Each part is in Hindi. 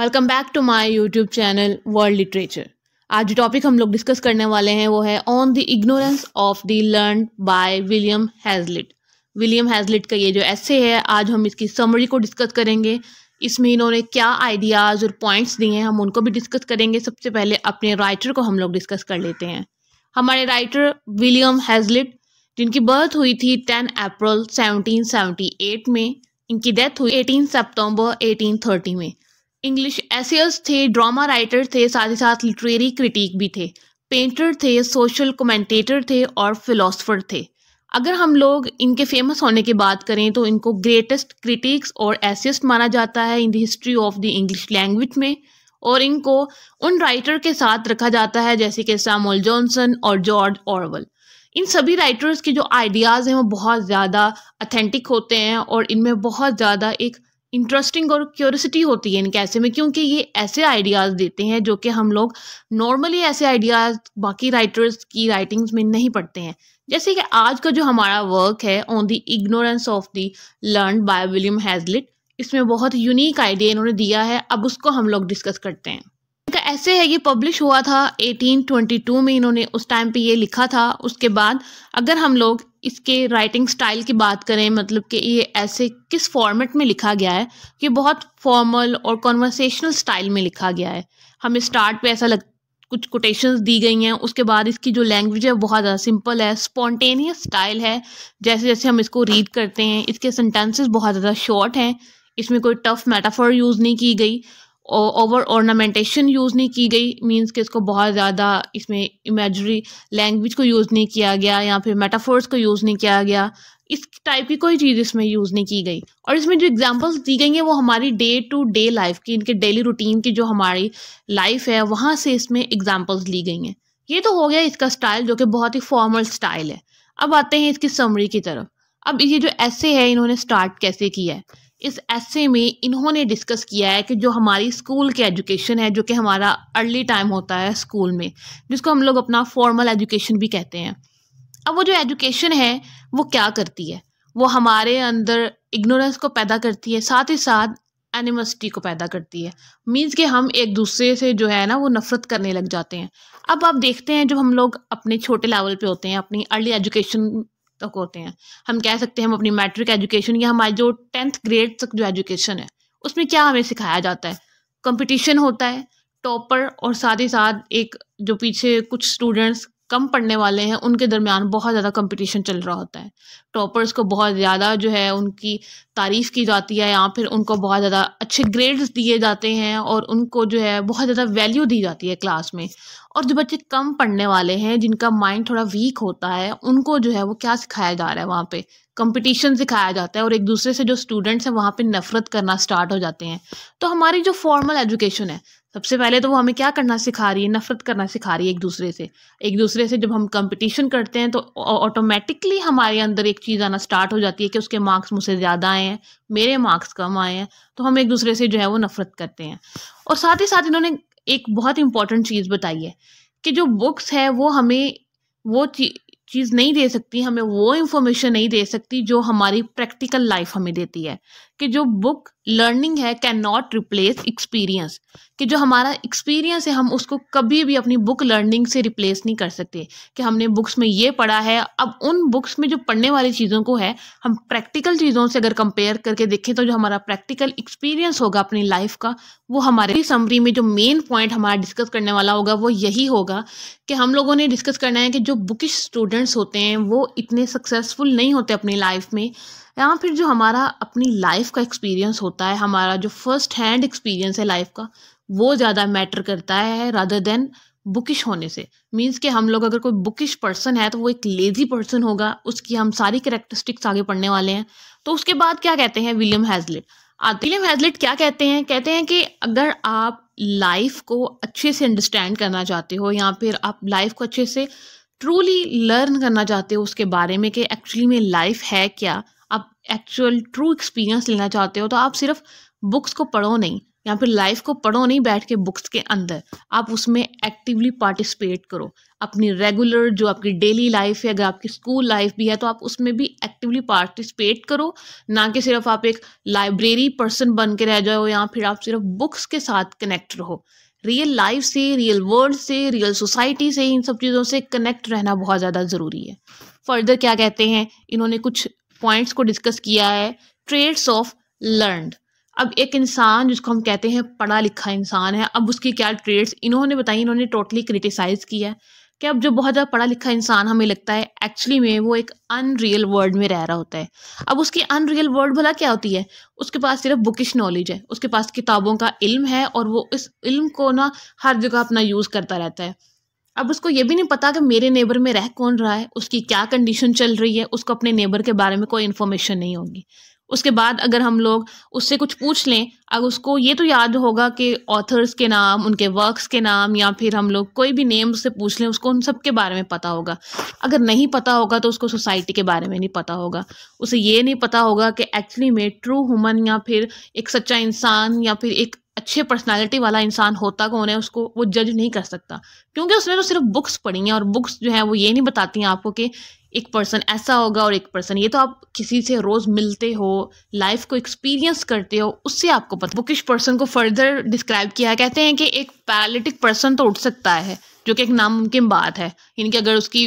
Welcome back to my YouTube channel world literature आज जो टॉपिक हम लोग डिस्कस करने वाले हैं, वो है on the ignorance of the learn by William Hazlitt William Hazlitt का ये जो ऐसे है, आज हम इसकी समरी को डिस्कस करेंगे। इसमें इन्होंने क्या आइडियाज़ और पॉइंट्स दिए हैं, हम उनको भी डिस्कस करेंगे। सबसे पहले अपने राइटर को हम लोग डिस्कस कर लेते हैं। हमारे राइटर विलियम हैजलिट जिनकी बर्थ हुई थी टेन अप्रैल सेवनटीन में, इनकी डेथ हुई एटीन सितंबर एटीन में। इंग्लिश एसियर्स थे ड्रामा राइटर थे, साथ ही साथ लिटरेरी क्रिटिक भी थे। पेंटर थे सोशल कमेंटेटर थे और फिलोसफर थे। अगर हम लोग इनके फ़ेमस होने की बात करें तो इनको ग्रेटेस्ट क्रिटिक्स और एसियस्ट माना जाता है in the history of the English language में। और इनको उन राइटर के साथ रखा जाता है, जैसे कि सैमुअल जॉनसन और जॉर्ज ऑरवल इन सभी राइटर्स के जो आइडियाज़ हैं, वो बहुत ज़्यादा अथेंटिक होते हैं और इनमें बहुत ज़्यादा एक इंटरेस्टिंग और क्यूरसिटी होती है इनके ऐसे में, क्योंकि ये ऐसे आइडियाज़ देते हैं जो कि हम लोग नॉर्मली ऐसे आइडियाज़ बाकी राइटर्स की राइटिंग्स में नहीं पढ़ते हैं। जैसे कि आज का जो हमारा वर्क है on the ignorance of the learn by William Hazlitt इसमें बहुत यूनिक आइडिया इन्होंने दिया है, अब उसको हम लोग डिस्कस करते हैं। इनका ऐसे है, ये पब्लिश हुआ था 1822 में इन्होंने उस टाइम पे ये लिखा था। उसके बाद अगर हम लोग इसके राइटिंग स्टाइल की बात करें मतलब कि ये ऐसे किस फॉर्मेट में लिखा गया है कि बहुत फॉर्मल और कॉन्वर्सेशनल स्टाइल में लिखा गया है। हमें स्टार्ट पे ऐसा लग, कुछ कोटेशंस दी गई हैं, उसके बाद इसकी जो लैंग्वेज है, बहुत ज़्यादा सिंपल है स्पॉन्टेनियस स्टाइल है। जैसे जैसे हम इसको रीड करते हैं, इसके सेंटेंसेस बहुत ज़्यादा शॉर्ट हैं, इसमें कोई टफ मेटाफर यूज़ नहीं की गई। ओवर ऑर्नामेंटेशन यूज़ नहीं की गई मींस कि इसको बहुत ज़्यादा इसमें इमेजरी लैंग्वेज को यूज़ नहीं किया गया, या फिर मेटाफोर्स को यूज़ नहीं किया गया, इस टाइप की कोई चीज़ इसमें यूज़ नहीं की गई। और इसमें जो एग्जांपल्स दी गई हैं, वो हमारी डे टू डे लाइफ की, इनके डेली रूटीन की जो हमारी लाइफ है, वहाँ से इसमें एग्जाम्पल्स ली गई हैं। ये तो हो गया इसका स्टाइल जो कि बहुत ही फॉर्मल स्टाइल है। अब आते हैं इसकी समरी की तरफ़। अब ये जो ऐसे है, इन्होंने स्टार्ट कैसे किया है? इस ऐसे में इन्होंने डिस्कस किया है कि जो हमारी स्कूल की एजुकेशन है, जो कि हमारा अर्ली टाइम होता है स्कूल में, जिसको हम लोग अपना फॉर्मल एजुकेशन भी कहते हैं। अब वो जो एजुकेशन है, वो क्या करती है? वो हमारे अंदर इग्नोरेंस को पैदा करती है, साथ ही साथ एनिमसिटी को पैदा करती है। मीन्स कि हम एक दूसरे से जो है ना, वो नफ़रत करने लग जाते हैं। अब आप देखते हैं, जब हम लोग अपने छोटे लेवल पे होते हैं, अपनी अर्ली एजुकेशन तक होते हैं। हम कह सकते हैं हम अपनी मैट्रिक एजुकेशन या हमारी जो टेंथ ग्रेड तक जो एजुकेशन है, उसमें क्या हमें सिखाया जाता है? कंपटीशन होता है टॉपर और साथ ही साथ एक जो पीछे कुछ स्टूडेंट्स कम पढ़ने वाले हैं, उनके दरमियान बहुत ज़्यादा कंपटीशन चल रहा होता है। टॉपर्स को बहुत ज़्यादा जो है उनकी तारीफ़ की जाती है, या फिर उनको बहुत ज़्यादा अच्छे ग्रेड्स दिए जाते हैं और उनको जो है बहुत ज़्यादा वैल्यू दी जाती है क्लास में। और जो बच्चे कम पढ़ने वाले हैं, जिनका माइंड थोड़ा वीक होता है, उनको जो है वो क्या सिखाया जा रहा है वहाँ पे? कंपटीशन सिखाया जाता है और एक दूसरे से जो स्टूडेंट्स हैं, वहाँ पे नफरत करना स्टार्ट हो जाते हैं। तो हमारी जो फॉर्मल एजुकेशन है सबसे पहले तो वो हमें क्या करना सिखा रही है? नफरत करना सिखा रही है एक दूसरे से। एक दूसरे से जब हम कंपटीशन करते हैं तो ऑटोमेटिकली हमारे अंदर एक चीज़ आना स्टार्ट हो जाती है कि उसके मार्क्स मुझसे ज़्यादा आए हैं, मेरे मार्क्स कम आए हैं तो हम एक दूसरे से जो है वो नफरत करते हैं। और साथ ही साथ इन्होंने एक बहुत इंपॉर्टेंट चीज़ बताई है कि जो बुक्स है, वो हमें वो चीज़ नहीं दे सकती, हमें वो इन्फॉर्मेशन नहीं दे सकती जो हमारी प्रैक्टिकल लाइफ हमें देती है। कि जो बुक लर्निंग है कैन नॉट रिप्लेस एक्सपीरियंस कि जो हमारा एक्सपीरियंस है, हम उसको कभी भी अपनी बुक लर्निंग से रिप्लेस नहीं कर सकते। कि हमने बुक्स में ये पढ़ा है, अब उन बुक्स में जो पढ़ने वाली चीज़ों को है, हम प्रैक्टिकल चीज़ों से अगर कंपेयर करके देखें तो जो हमारा प्रैक्टिकल एक्सपीरियंस होगा अपनी लाइफ का, वो हमारे समरी में जो मेन पॉइंट हमारा डिस्कस करने वाला होगा, वो यही होगा कि हम लोगों ने डिस्कस करना है कि जो बुकिश स्टूडेंट्स होते हैं, वो इतने सक्सेसफुल नहीं होते अपनी लाइफ में या फिर जो हमारा अपनी लाइफ का एक्सपीरियंस होता है, हमारा जो फ़र्स्ट हैंड एक्सपीरियंस है लाइफ का, वो ज़्यादा मैटर करता है रादर देन बुकिश होने से। मीन्स कि हम लोग अगर कोई बुकिश पर्सन है तो वो एक लेज़ी पर्सन होगा, उसकी हम सारी करेक्टरिस्टिक्स आगे पढ़ने वाले हैं। तो उसके बाद क्या कहते हैं विलियम हैजलिट विलियम हैजलिट क्या कहते हैं? कहते हैं कि अगर आप लाइफ को अच्छे से अंडरस्टैंड करना चाहते हो, या फिर आप लाइफ को अच्छे से ट्रूली लर्न करना चाहते हो, उसके बारे में कि एक्चुअली में लाइफ है क्या एक्चुअल ट्रू एक्सपीरियंस लेना चाहते हो तो आप सिर्फ़ बुक्स को पढ़ो नहीं, या फिर लाइफ को पढ़ो नहीं बैठ के बुक्स के अंदर। आप उसमें एक्टिवली पार्टिसिपेट करो। अपनी रेगुलर जो आपकी डेली लाइफ है, अगर आपकी स्कूल लाइफ भी है तो आप उसमें भी एक्टिवली पार्टिसिपेट करो। ना कि सिर्फ़ आप एक लाइब्रेरी पर्सन बन के रह जाओ, या फिर आप सिर्फ़ बुक्स के साथ कनेक्ट रहो। रियल लाइफ से रियल वर्ल्ड से रियल सोसाइटी से, इन सब चीज़ों से कनेक्ट रहना बहुत ज़्यादा ज़रूरी है। फर्दर क्या कहते हैं? इन्होंने कुछ पॉइंट्स को डिस्कस किया है ट्रेड्स ऑफ़ लर्नड अब एक इंसान जिसको हम कहते हैं पढ़ा लिखा इंसान है, अब उसकी क्या ट्रेड्स इन्होंने बताई, इन्होंने टोटली क्रिटिसाइज किया कि अब जो बहुत ज़्यादा पढ़ा लिखा इंसान हमें लगता है एक्चुअली में वो एक अनरियल वर्ल्ड में रह रहा होता है। अब उसकी अनरियल वर्ल्ड भला क्या होती है? उसके पास सिर्फ़ बुकिश नॉलेज है, उसके पास किताबों का इल्म है और वो इस इल्म को ना हर जगह अपना यूज़ करता रहता है। अब उसको ये भी नहीं पता कि मेरे नेबर में रह कौन रहा है, उसकी क्या कंडीशन चल रही है, उसको अपने नेबर के बारे में कोई इन्फॉर्मेशन नहीं होगी। उसके बाद अगर हम लोग उससे कुछ पूछ लें अगर उसको ये तो याद होगा कि ऑथर्स के नाम, उनके वर्क्स के नाम, या फिर हम लोग कोई भी नेम उससे पूछ लें, उसको उन सब के बारे में पता होगा। अगर नहीं पता होगा तो उसको सोसाइटी के बारे में नहीं पता होगा। उसे ये नहीं पता होगा कि एक्चुअली में ट्रू हुमन या फिर एक सच्चा इंसान या फिर एक अच्छे पर्सनालिटी वाला इंसान होता कौन है, उसको वो जज नहीं कर सकता। क्योंकि उसने तो सिर्फ़ बुक्स पढ़ी हैं और बुक्स जो है वो ये नहीं बताती हैं आपको कि एक पर्सन ऐसा होगा और एक पर्सन ये तो आप किसी से रोज़ मिलते हो लाइफ को एक्सपीरियंस करते हो, उससे आपको पता बुकिश पर्सन को फर्दर डिस्क्राइब किया कहते हैं कि एक पैरालिटिक पर्सन तो उठ सकता है, जो कि एक नामुमकिन बात है। यानी कि अगर उसकी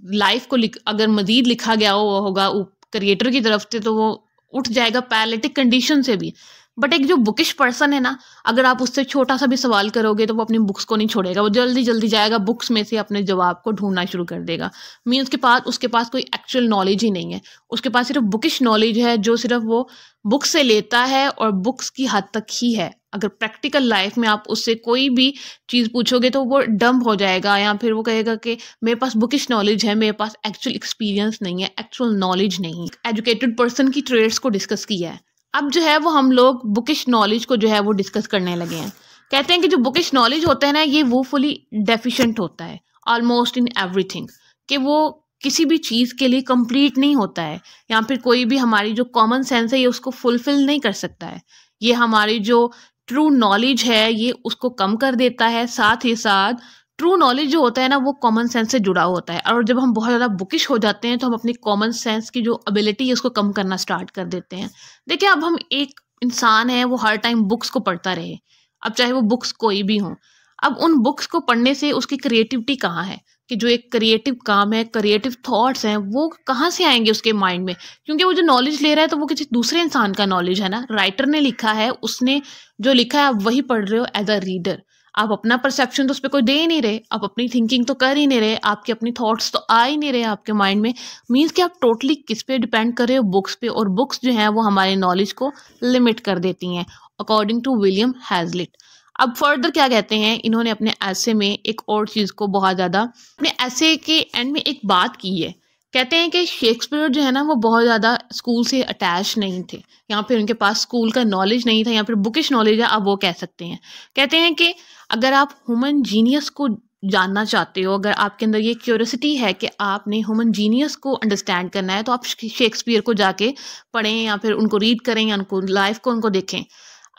लाइफ को अगर मजीद लिखा गया हो होगा क्रिएटर की तरफ़ से तो वो उठ जाएगा पैरालिटिक कंडीशन से भी। बट एक जो बुकिश पर्सन है ना, अगर आप उससे छोटा सा भी सवाल करोगे तो वो अपनी बुक्स को नहीं छोड़ेगा। वो जल्दी जल्दी जाएगा बुक्स में से अपने जवाब को ढूंढना शुरू कर देगा। मीन उसके पास उसके पास कोई एक्चुअल नॉलेज ही नहीं है। उसके पास सिर्फ़ बुकिश नॉलेज है जो सिर्फ़ वो बुक से लेता है और बुक्स की हद तक ही है। अगर प्रैक्टिकल लाइफ में आप उससे कोई भी चीज़ पूछोगे तो वो डम्प हो जाएगा या फिर वो कहेगा कि मेरे पास बुकिश नॉलेज है, मेरे पास एक्चुअल एक्सपीरियंस नहीं है एक्चुअल नॉलेज नहीं एजुकेटेड पर्सन की ट्रेड्स को डिस्कस किया है। अब जो है वो हम लोग बुकिश नॉलेज को जो है वो डिस्कस करने लगे हैं। कहते हैं कि जो बुकिश नॉलेज होता है ना, ये वो फुली डेफिशेंट होता है ऑलमोस्ट इन एवरीथिंग कि वो किसी भी चीज़ के लिए कंप्लीट नहीं होता है, या फिर कोई भी हमारी जो कॉमन सेंस है, ये उसको फुलफिल नहीं कर सकता है। ये हमारी जो ट्रू नॉलेज है, ये उसको कम कर देता है, साथ ही साथ ट्रू नॉलेज जो होता है ना, वो कॉमन सेंस से जुड़ा होता है। और जब हम बहुत ज़्यादा बुकिश हो जाते हैं तो हम अपनी कॉमन सेंस की जो एबिलिटी है, उसको कम करना स्टार्ट कर देते हैं। देखिए, अब हम एक इंसान है, वो हर टाइम बुक्स को पढ़ता रहे। अब चाहे वो बुक्स कोई भी हों। अब उन बुक्स को पढ़ने से उसकी क्रिएटिविटी कहाँ है? कि जो एक क्रिएटिव काम है क्रिएटिव थॉट्स हैं, वो कहाँ से आएँगे उसके माइंड में? क्योंकि वो जो नॉलेज ले रहा है तो वो किसी दूसरे इंसान का नॉलेज है ना? राइटर ने लिखा है, उसने जो लिखा है, आप वही पढ़ रहे हो एज अ रीडर आप अपना परसेप्शन तो उस पर कोई दे ही नहीं रहे। आप अपनी थिंकिंग तो कर ही नहीं रहे। आपके अपनी थॉट्स तो आ ही नहीं रहे आपके माइंड में। मीन्स कि आप टोटली किस पे डिपेंड कर रहे हो? बुक्स पे। और बुक्स जो हैं, वो हमारे नॉलेज को लिमिट कर देती हैं अकॉर्डिंग टू विलियम हैजलिट अब फर्दर क्या कहते हैं? इन्होंने अपने ऐसे में एक और चीज़ को बहुत ज़्यादा, अपने ऐसे के एंड में एक बात की है। कहते हैं कि शेक्सपियर जो है ना, वो बहुत ज़्यादा स्कूल से अटैच नहीं थे। या फिर उनके पास स्कूल का नॉलेज नहीं था या फिर बुकिश नॉलेज है, आप वो कह सकते हैं। कहते हैं कि अगर आप ह्यूमन जीनियस को जानना चाहते हो, अगर आपके अंदर ये क्यूरसिटी है कि आपने ह्यूमन जीनियस को अंडरस्टैंड करना है तो आप शेक्सपियर को जाके पढ़ें या फिर उनको रीड करें या उनको लाइफ को उनको देखें।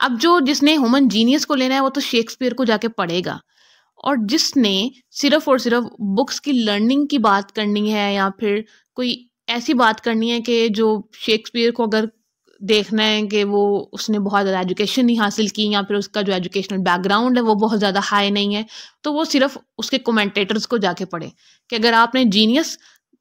अब जो जिसने ह्यूमन जीनियस को लेना है, वो तो शेक्सपियर को जाके पढ़ेगा। और जिसने सिर्फ़ और सिर्फ़ बुक्स की लर्निंग की बात करनी है या फिर कोई ऐसी बात करनी है कि जो शेक्सपियर को अगर देखना है कि वो उसने बहुत ज़्यादा एजुकेशन नहीं हासिल की या फिर उसका जो एजुकेशनल बैकग्राउंड है वो बहुत ज़्यादा हाई नहीं है तो वो सिर्फ़ उसके कमेंटेटर्स को जाके पढ़े कि अगर आपने जीनियस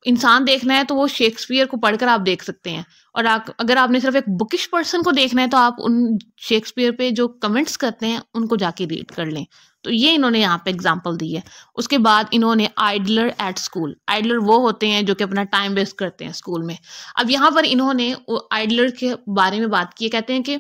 इंसान देखना है तो वो शेक्सपियर को पढ़कर आप देख सकते हैं। और आप, अगर आपने सिर्फ़ एक बुकिश पर्सन को देखना है तो आप उन शेक्सपियर पे जो कमेंट्स करते हैं उनको जाके रीड कर लें। तो ये इन्होंने यहाँ पे एग्ज़ाम्पल दी है। उसके बाद इन्होंने आइडलर एट स्कूल आइडलर वो होते हैं जो कि अपना टाइम वेस्ट करते हैं स्कूल में। अब यहाँ पर इन्होंने आइडलर के बारे में बात की कहते हैं कि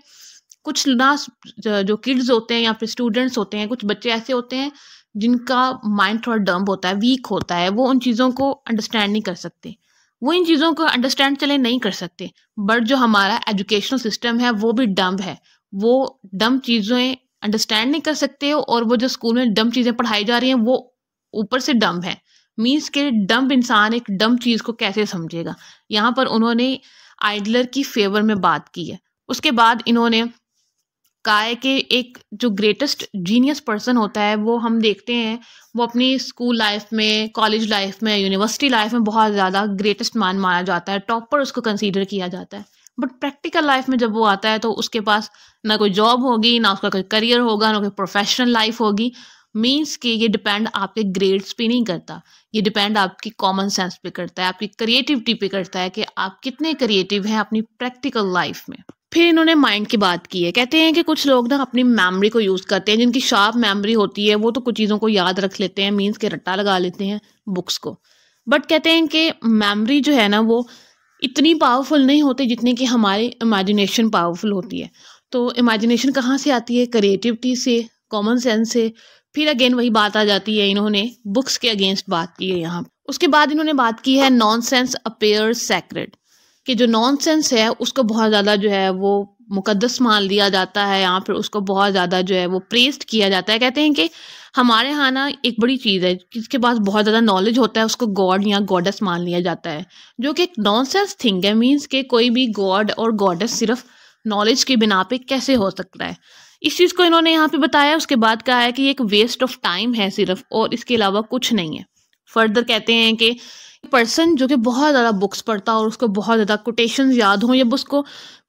कुछ ना जो किड्स होते हैं या फिर स्टूडेंट्स होते हैं, कुछ बच्चे ऐसे होते हैं जिनका माइंड थोड़ा डम्प होता है वीक होता है, वो उन चीज़ों को अंडरस्टैंड नहीं कर सकते। वो इन चीज़ों को अंडरस्टैंड चले नहीं कर सकते। बट जो हमारा एजुकेशनल सिस्टम है, वो भी डम्प है। वो डम चीज़ें अंडरस्टैंड नहीं कर सकते हो और वो जो स्कूल में डम चीज़ें पढ़ाई जा रही हैं, वो ऊपर से डम्प है। मीन्स के डम्प इंसान एक डम चीज़ को कैसे समझेगा? यहाँ पर उन्होंने आइडलर की फेवर में बात की है। उसके बाद इन्होंने कहा है कि एक जो ग्रेटेस्ट जीनियस पर्सन होता है, वो हम देखते हैं, वो अपनी स्कूल लाइफ में कॉलेज लाइफ में यूनिवर्सिटी लाइफ में बहुत ज़्यादा ग्रेटेस्ट मान माना जाता है। टॉपर उसको कंसीडर किया जाता है। बट प्रैक्टिकल लाइफ में जब वो आता है तो उसके पास ना कोई जॉब होगी, ना उसका कोई करियर होगा, ना कोई प्रोफेशनल लाइफ होगी। मीन्स कि ये डिपेंड आपके ग्रेड्स पे नहीं करता। ये डिपेंड आपकी कॉमन सेंस पे करता है, आपकी क्रिएटिविटी पे करता है कि आप कितने क्रिएटिव हैं अपनी प्रैक्टिकल लाइफ में। फिर इन्होंने माइंड की बात की है। कहते हैं कि कुछ लोग ना अपनी मेमोरी को यूज़ करते हैं, जिनकी शार्प मेमोरी होती है, वो तो कुछ चीज़ों को याद रख लेते हैं मीन्स के रट्टा लगा लेते हैं बुक्स को। बट कहते हैं कि मेमोरी जो है ना, वो इतनी पावरफुल नहीं होती जितनी कि हमारी इमेजिनेशन पावरफुल होती है। तो इमेजिनेशन कहाँ से आती है? क्रिएटिविटी से कॉमन सेंस से। फिर अगेन वही बात आ जाती है इन्होंने बुक्स के अगेंस्ट बात की है यहाँ। उसके बाद इन्होंने बात की है नॉन सेंस अपेयर सेक्रेड कि जो नॉन सेंस है, उसको बहुत ज़्यादा जो है वो मुकदस मान लिया जाता है। यहाँ फिर उसको बहुत ज़्यादा जो है वो प्रेस्ड किया जाता है। कहते हैं कि हमारे यहाँ ना एक बड़ी चीज़ है, जिसके पास बहुत ज़्यादा नॉलेज होता है, उसको गॉड या गॉडेस मान लिया जाता है, जो कि एक नॉन सेंस थिंग है मीन्स के कोई भी गॉड और गॉडेस सिर्फ़ नॉलेज के बिना पे कैसे हो सकता है। इस चीज़ को इन्होंने यहाँ पे बताया, उसके बाद कहा है कि एक वेस्ट ऑफ़ टाइम है सिर्फ़, और इसके अलावा कुछ नहीं है। फर्दर कहते हैं कि पर्सन जो कि बहुत ज़्यादा बुक्स पढ़ता और उसको बहुत ज़्यादा कोटेशन याद हों जब उसको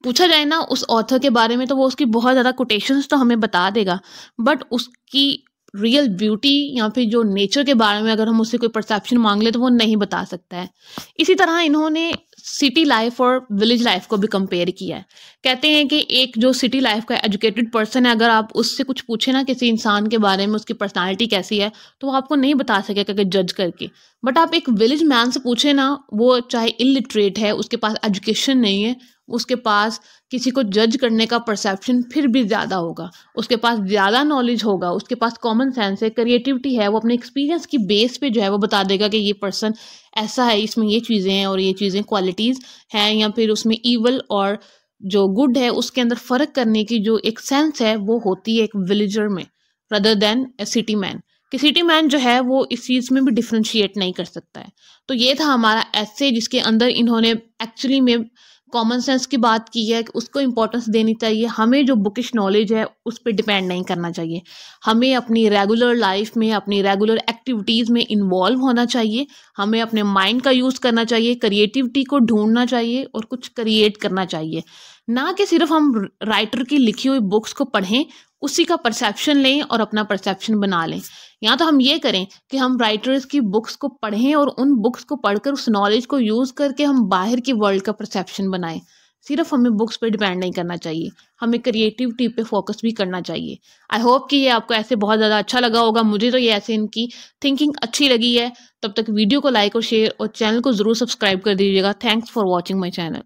पूछा जाए ना उस ऑथर के बारे में तो वो उसकी बहुत ज़्यादा कोटेशंस तो हमें बता देगा बट उसकी रियल ब्यूटी या फिर जो नेचर के बारे में अगर हम उससे कोई परसेप्शन मांग ले तो वो नहीं बता सकता है। इसी तरह इन्होंने सिटी लाइफ और विलेज लाइफ को भी कंपेयर किया है। कहते हैं कि एक जो सिटी लाइफ का एजुकेटेड पर्सन है, अगर आप उससे कुछ पूछे ना किसी इंसान के बारे में उसकी पर्सनालिटी कैसी है तो वो आपको नहीं बता सकेगा कि जज करके। बट आप एक विलेज मैन से पूछे ना, वो चाहे इलिटरेट है, उसके पास एजुकेशन नहीं है उसके पास किसी को जज करने का परसेप्शन फिर भी ज़्यादा होगा। उसके पास ज़्यादा नॉलेज होगा, उसके पास कॉमन सेंस है क्रिएटिविटी है, वो अपने एक्सपीरियंस की बेस पे जो है वो बता देगा कि ये पर्सन ऐसा है, इसमें ये चीज़ें हैं और ये चीज़ें क्वालिटीज़ हैं या फिर उसमें ईवल और जो गुड है, उसके अंदर फ़र्क करने की जो एक सेंस है, वो होती है एक विलेजर में rather than a city man कि सिटी मैन जो है, वो इस चीज़ में भी डिफ्रेंशिएट नहीं कर सकता है। तो ये था हमारा ऐसे जिसके अंदर इन्होंने एक्चुअली में कॉमन सेंस की बात की है कि उसको इम्पोर्टेंस देनी चाहिए। हमें जो बुकिश नॉलेज है, उस पर डिपेंड नहीं करना चाहिए। हमें अपनी रेगुलर लाइफ में, अपनी रेगुलर एक्टिविटीज़ में इन्वॉल्व होना चाहिए। हमें अपने माइंड का यूज़ करना चाहिए क्रिएटिविटी को ढूंढना चाहिए और कुछ क्रिएट करना चाहिए। ना कि सिर्फ़ हम राइटर की लिखी हुई बुक्स को पढ़ें उसी का परसेप्शन लें और अपना परसेप्शन बना लें। या तो हम ये करें कि हम राइटर्स की बुक्स को पढ़ें और उन बुक्स को पढ़कर उस नॉलेज को यूज़ करके हम बाहर की वर्ल्ड का परसेप्शन बनाएँ। सिर्फ़ हमें बुक्स पे डिपेंड नहीं करना चाहिए। हमें क्रिएटिविटी पे फोकस भी करना चाहिए। आई होप कि ये आपको ऐसे बहुत ज़्यादा अच्छा लगा होगा। मुझे तो ये ऐसे इनकी थिंकिंग अच्छी लगी है। तब तक वीडियो को लाइक और शेयर और चैनल को ज़रूर सब्सक्राइब कर दीजिएगा। Thanks for watching my channel